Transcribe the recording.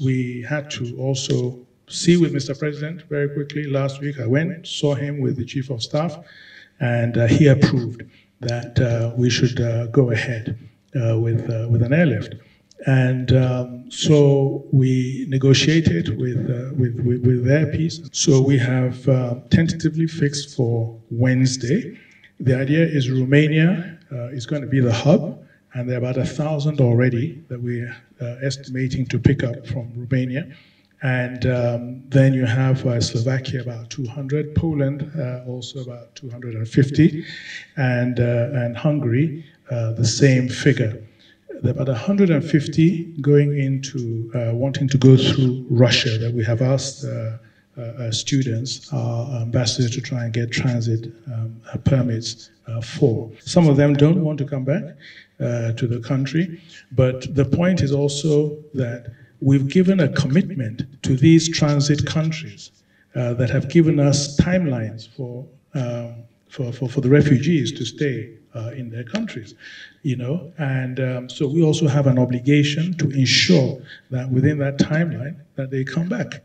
we had to also see with Mr. President very quickly. Last week, I went, saw him with the Chief of Staff, and uh, he approved that uh, we should uh, go ahead uh, with, uh, with an airlift. And um, so we negotiated with, uh, with, with, with Air Peace. So we have tentatively fixed for Wednesday. The idea is Romania is going to be the hub and there are about a thousand already that we're uh, estimating to pick up from Romania. And um, then you have uh, Slovakia about 200, Poland uh, also about 250, and, uh, and Hungary uh, the same figure. There are about 150 going into uh, wanting to go through Russia that we have asked students, are ambassadors, to try and get transit um, permits uh, for. Some of them don't want to come back to the country, but the point is also that we've given a commitment to these transit countries uh, that have given us timelines for, um, for, for, for, the refugees to stay uh, in their countries, you know, and um, so we also have an obligation to ensure that within that timeline that they come back.